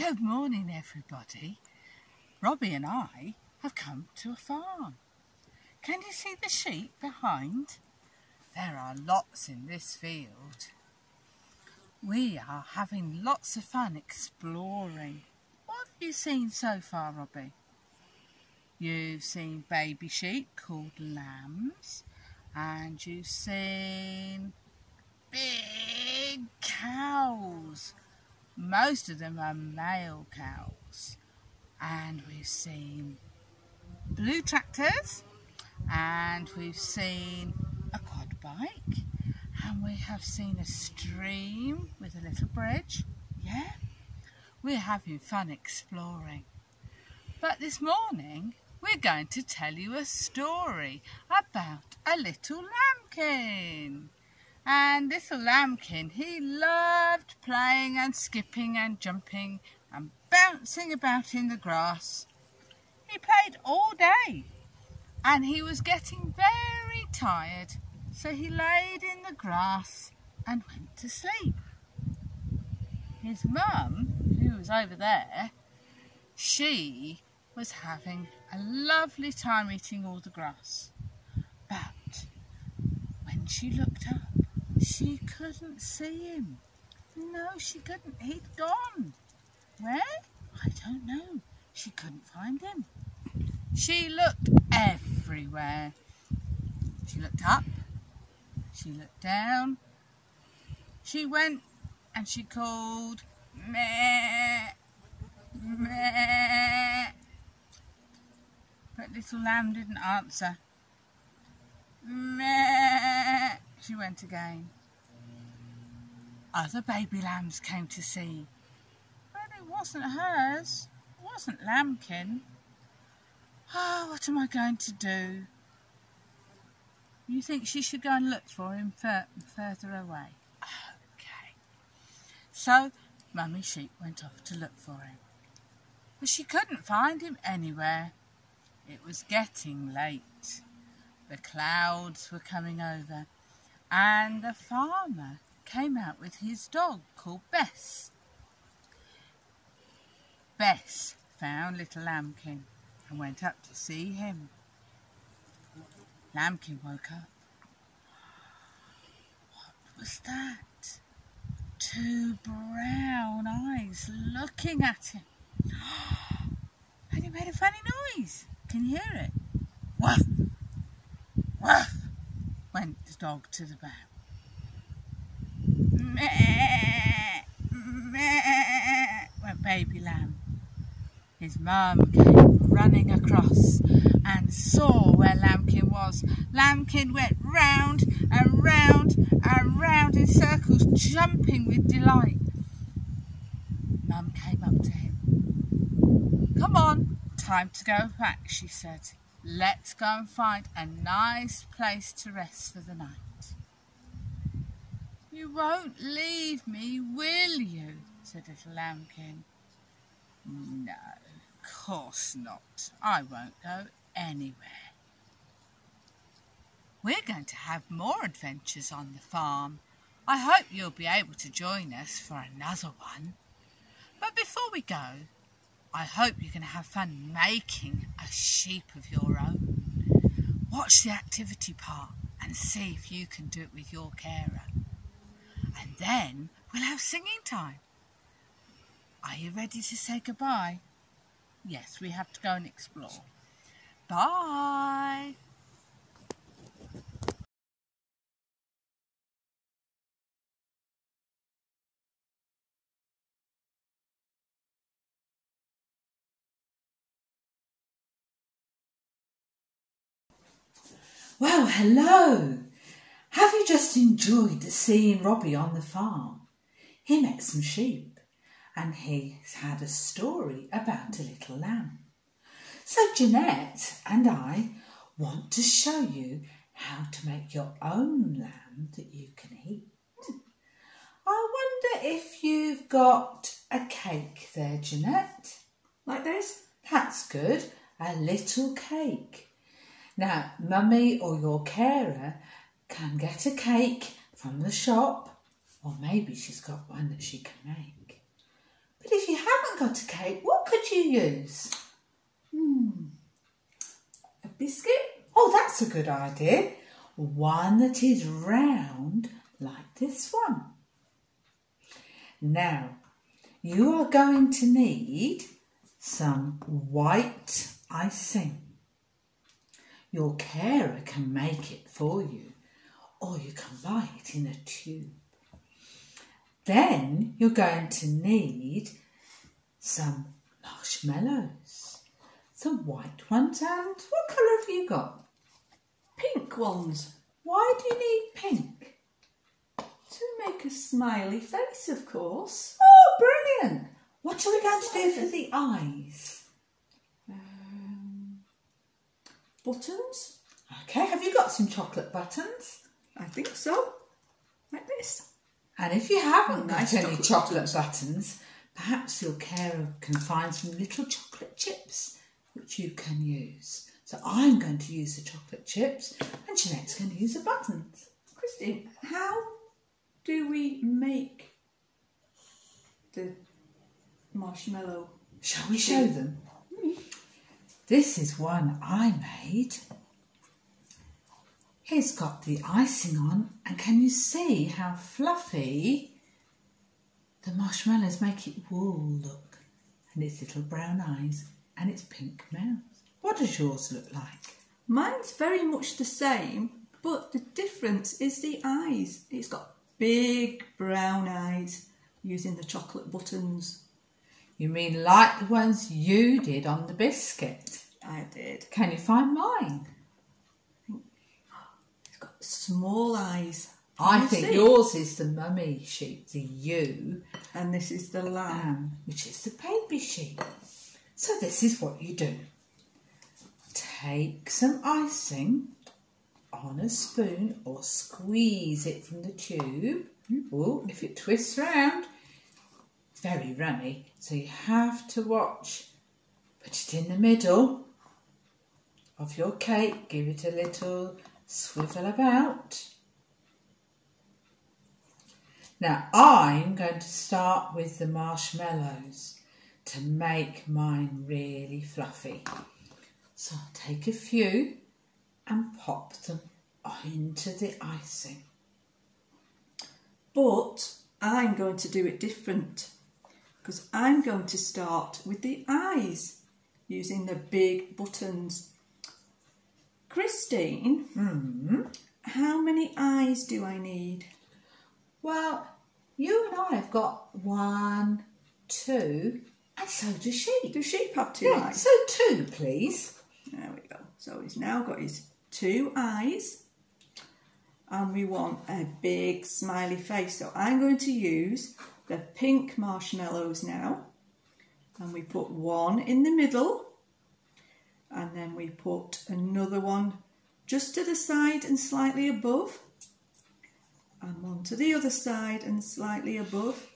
Good morning, everybody. Robbie and I have come to a farm. Can you see the sheep behind? There are lots in this field. We are having lots of fun exploring. What have you seen so far, Robbie? You've seen baby sheep called lambs, and you've seen big. Most of them are male cows. And we've seen blue tractors, and we've seen a quad bike, and we have seen a stream with a little bridge. Yeah, we're having fun exploring. But this morning, we're going to tell you a story about a little lambkin. And little lambkin, he loved playing and skipping and jumping and bouncing about in the grass. He played all day and he was getting very tired, so he laid in the grass and went to sleep. His mum, who was over there, she was having a lovely time eating all the grass. But when she looked up, she couldn't see him. No, she couldn't. He'd gone. Where? I don't know. She couldn't find him. She looked everywhere. She looked up. She looked down. She went and she called, meh, meh. But little lamb didn't answer. Meh. She went again. Other baby lambs came to see, but it wasn't hers. It wasn't lambkin. Oh, what am I going to do? You think she should go and look for him fur further away? Okay. So, Mummy Sheep went off to look for him. But she couldn't find him anywhere. It was getting late. The clouds were coming over, and the farmer came out with his dog called Bess. Bess found little Lambkin and went up to see him. Lambkin woke up. What was that? Two brown eyes looking at him. And he made a funny noise. Can you hear it? Woof! Dog to the bow. Went baby lamb. His mum came running across and saw where Lambkin was. Lambkin went round and round and round in circles, jumping with delight. Mum came up to him. Come on, time to go back, she said. Let's go and find a nice place to rest for the night. You won't leave me, will you? said little Lambkin. No, of course not. I won't go anywhere. We're going to have more adventures on the farm. I hope you'll be able to join us for another one. But before we go, I hope you can have fun making a sheep of your own. Watch the activity part and see if you can do it with your carer. And then we'll have singing time. Are you ready to say goodbye? Yes, we have to go and explore. Bye. Well, hello. Have you just enjoyed seeing Robbie on the farm? He met some sheep and he's had a story about a little lamb. So Jeanette and I want to show you how to make your own lamb that you can eat. I wonder if you've got a cake there, Jeanette. Like this? That's good. A little cake. Now, mummy or your carer can get a cake from the shop, or maybe she's got one that she can make. But if you haven't got a cake. What could you use? Hmm, a biscuit? Oh, that's a good idea. One that is round like this one. Now, you are going to need some white icing. Your carer can make it for you, or you can buy it in a tube. Then you're going to need some marshmallows, some white ones, and what colour have you got? Pink ones. Why do you need pink? To make a smiley face, of course. Oh, brilliant! What are we going to do for the eyes? Buttons? Okay, have you got some chocolate buttons? I think so. Like this. And if you haven't got Nice any chocolate chocolate buttons, perhaps your carer can find some little chocolate chips which you can use. So I'm going to use the chocolate chips and Jeanette's going to use the buttons. Christine, how do we make the marshmallow? Shall we show them? This is one I made. It's got the icing on, and can you see how fluffy the marshmallows make it wool look? And its little brown eyes and its pink mouth. What does yours look like? Mine's very much the same, but the difference is the eyes. It's got big brown eyes using the chocolate buttons. You mean like the ones you did on the biscuit? I did. Can you find mine? It's got small eyes. I think see? yours is the mummy sheep, the you, And this is the lamb. um, which is the baby sheep. So this is what you do. Take some icing on a spoon or squeeze it from the tube. Oh, if it twists round, it's very runny. So you have to watch. Put it in the middle of your cake. Give it a little swivel about. Now I'm going to start with the marshmallows to make mine really fluffy. So I'll take a few and pop them into the icing. But I'm going to do it different because I'm going to start with the eyes using the big buttons. Christine, Hmm. how many eyes do I need? Well, you and I have got one, two, and so does she. Do sheep have two Yeah, eyes? so two, please. There we go. So he's now got his two eyes and we want a big smiley face. So I'm going to use the pink marshmallows now and we put one in the middle and then we put another one just to the side and slightly above and one to the other side and slightly above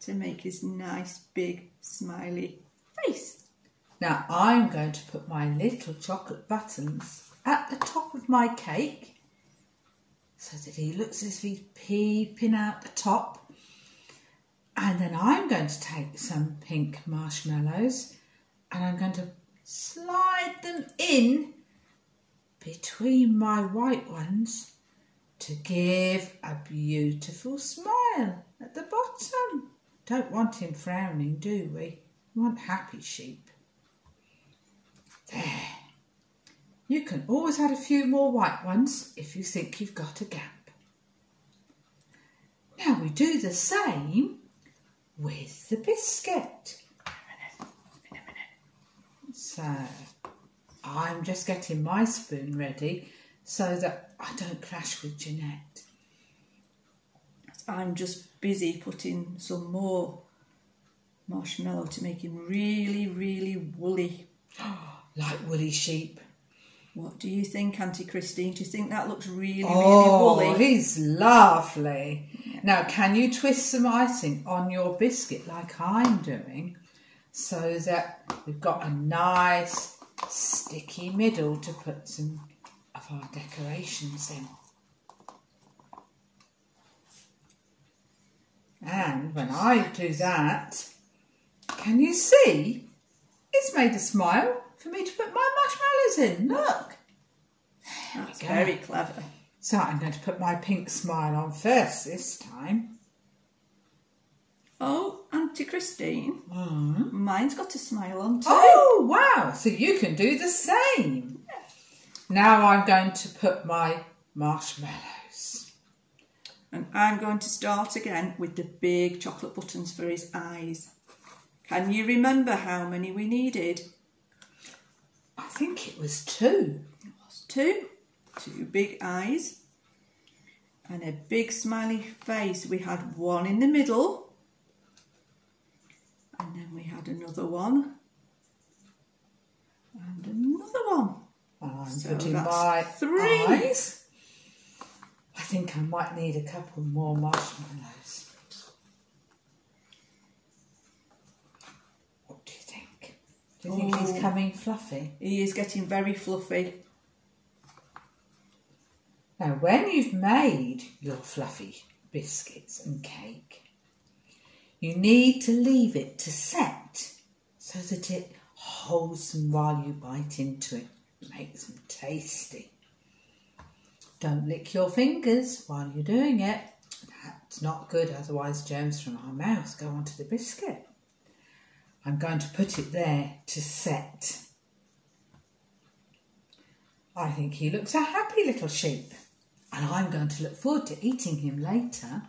to make his nice big smiley face. Now I'm going to put my little chocolate buttons at the top of my cake so that he looks as if he's peeping out the top. And then I'm going to take some pink marshmallows and I'm going to slide them in between my white ones to give a beautiful smile at the bottom. Don't want him frowning, do we? We want happy sheep. There. You can always add a few more white ones if you think you've got a gap. Now we do the same with the biscuit. So I'm just getting my spoon ready so that I don't clash with Jeanette. I'm just busy putting some more marshmallow to make him really, really woolly. Like woolly sheep. What do you think, Auntie Christine? Do you think that looks really, Oh, really woolly? Oh, he's lovely. Now, can you twist some icing on your biscuit like I'm doing so that we've got a nice sticky middle to put some of our decorations in? And when I do that, Can you see? It's made a smile for me to put my marshmallows in. Look. That's very clever. So I'm going to put my pink smile on first this time. Auntie Christine, Mm. mine's got a smile on too. Oh, wow. So you can do the same. Now I'm going to put my marshmallows. And I'm going to start again with the big chocolate buttons for his eyes. Can you remember how many we needed? I think it was two. It was Two. Two big eyes. And a big smiley face. We had one in the middle. And then we had another one. And another one. And I'm So putting my three. eyes. I think I might need a couple more marshmallows. What do you think? Do you think Oh. he's coming fluffy? He is getting very fluffy. Now, when you've made your fluffy biscuits and cake, you need to leave it to set so that it holds them while you bite into it. Makes them tasty. Don't lick your fingers while you're doing it. That's not good, otherwise germs from our mouths go onto the biscuit. I'm going to put it there to set. I think he looks a happy little sheep, and I'm going to look forward to eating him later.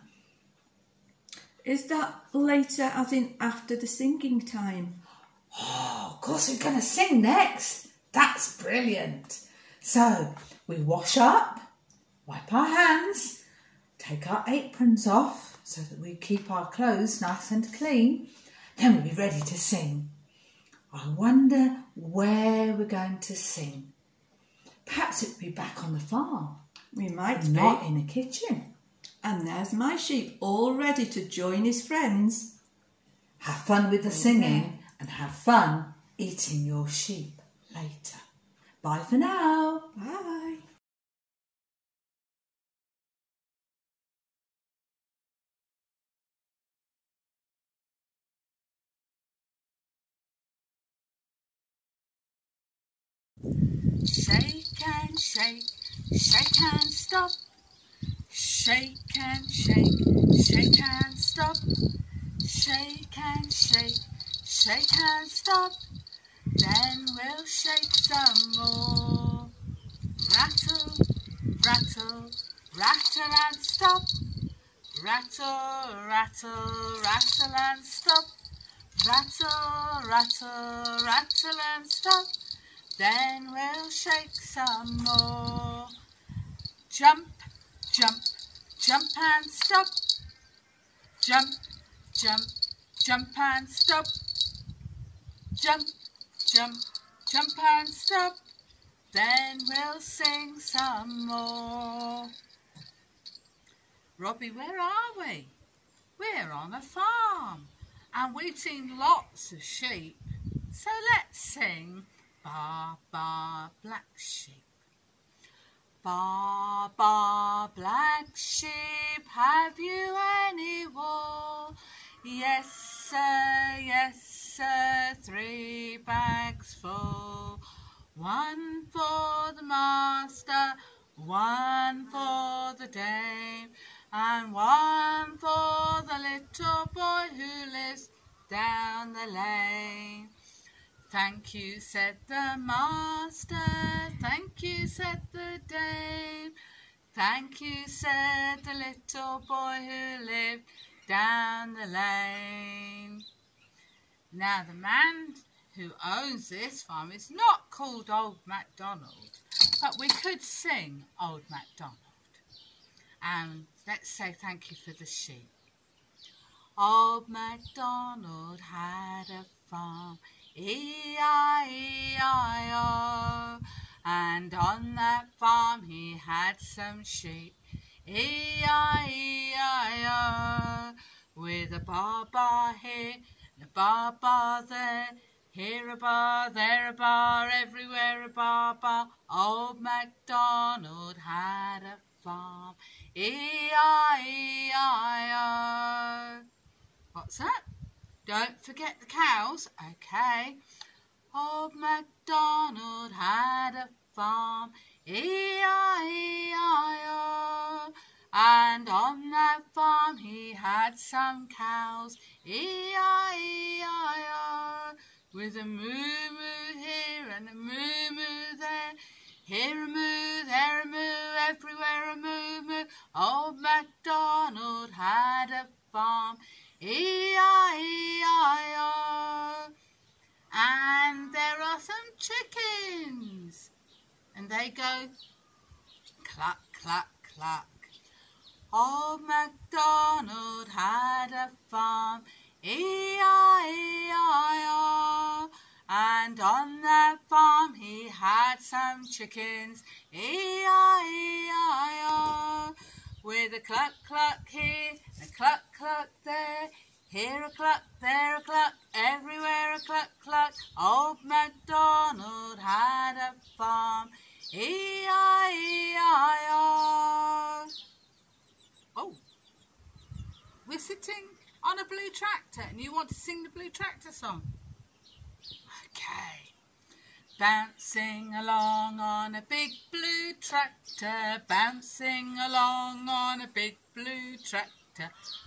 Is that later as in after the singing time? Oh, of course, we're going to sing next. That's brilliant. So, we wash up, wipe our hands, take our aprons off so that we keep our clothes nice and clean. Then we'll be ready to sing. I wonder where we're going to sing. Perhaps it'll be back on the farm, We might not be. in a kitchen. And there's my sheep all ready to join his friends. Have fun with the singing and have fun eating your sheep later. Bye for now. Bye. Shake and shake, shake and stop. Shake and shake, shake and stop. Shake and shake, shake and stop. Then we'll shake some more. Rattle, rattle, rattle and stop. Rattle, rattle, rattle and stop. Rattle, rattle, rattle and stop. Then we'll shake some more. Jump, jump, jump and stop. Jump, jump, jump and stop. Jump, jump, jump and stop. Then we'll sing some more. Robbie, where are we? We're on a farm and we've seen lots of sheep. So let's sing Ba ba black sheep. Ba ba black sheep, have you any wool? Yes sir, yes sir, three bags full. One for the master, one for the dame, and one for the little boy who lives down the lane. Thank you, said the master. Thank you, said the dame. Thank you, said the little boy who lived down the lane. Now, the man who owns this farm is not called Old MacDonald, but we could sing Old MacDonald. And let's say thank you for the sheep. Old MacDonald had a farm, E-I-E-I-O, and on that farm he had some sheep, E-I-E-I-O, with a bar bar here, and a bar there, here a bar, there a bar, everywhere a bar bar. Old MacDonald had a farm, E-I-E-I-O. What's that? Don't forget the cows. Okay. Old MacDonald had a farm. E-I-E-I-O. And on that farm he had some cows. E-I-E-I-O. With a moo-moo here and a moo-moo there. Here a moo, there a moo, everywhere a moo moo. Old MacDonald had a farm. E-I-E-I-O. And there are some chickens. And they go cluck, cluck, cluck. Old MacDonald had a farm. E-I-E-I-O. And on that farm he had some chickens, E-I-E-I-O. With a cluck cluck here, a cluck there, here a cluck, there a cluck, everywhere a cluck cluck. Old MacDonald had a farm, E-I-E-I-O. Oh, we're sitting on a blue tractor and you want to sing the blue tractor song? Okay. Bouncing along on a big blue tractor, bouncing along on a big blue tractor,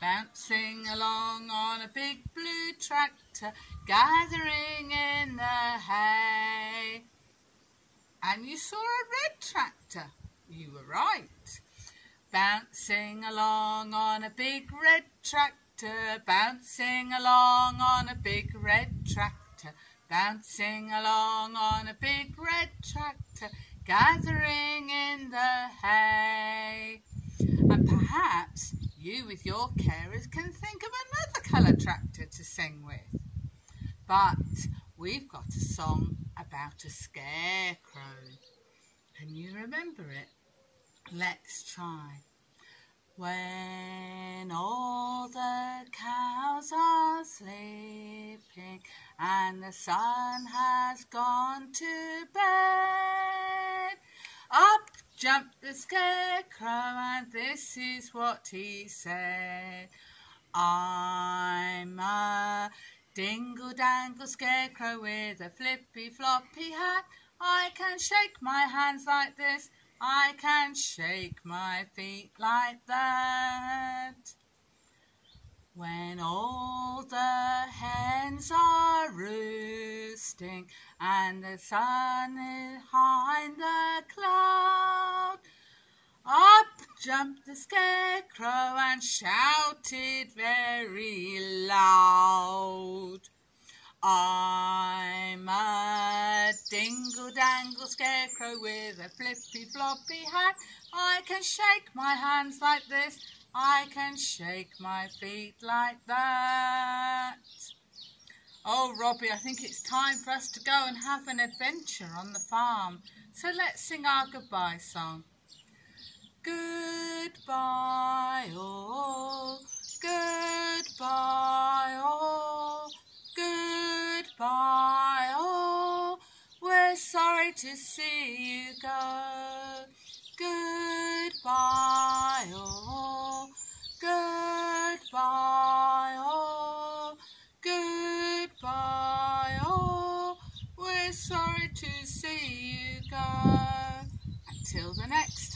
bouncing along on a big blue tractor, gathering in the hay. And you saw a red tractor. You were right. Bouncing along on a big red tractor, bouncing along on a big red tractor, Bouncing along on a big red tractor, gathering in the hay. And perhaps you with your carers can think of another colour tractor to sing with. But we've got a song about a scarecrow. Can you remember it? Let's try. When all the cows are sleeping and the sun has gone to bed, jumped the scarecrow and this is what he said. I'm a dingle-dangle scarecrow with a flippy-floppy hat. I can shake my hands like this I can shake my feet like that. When all the hens are roosting and the sun is behind the cloud, up jumped the scarecrow and shouted very loud. I'm a dingle-dangle scarecrow with a flippy-floppy hat. I can shake my hands like this. I can shake my feet like that. Oh, Robbie, I think it's time for us to go and have an adventure on the farm. So let's sing our goodbye song. Goodbye, oh, goodbye, oh, goodbye, oh, we're sorry to see you go. Goodbye, oh, goodbye, oh, goodbye, oh, we're sorry to see you go. Until the next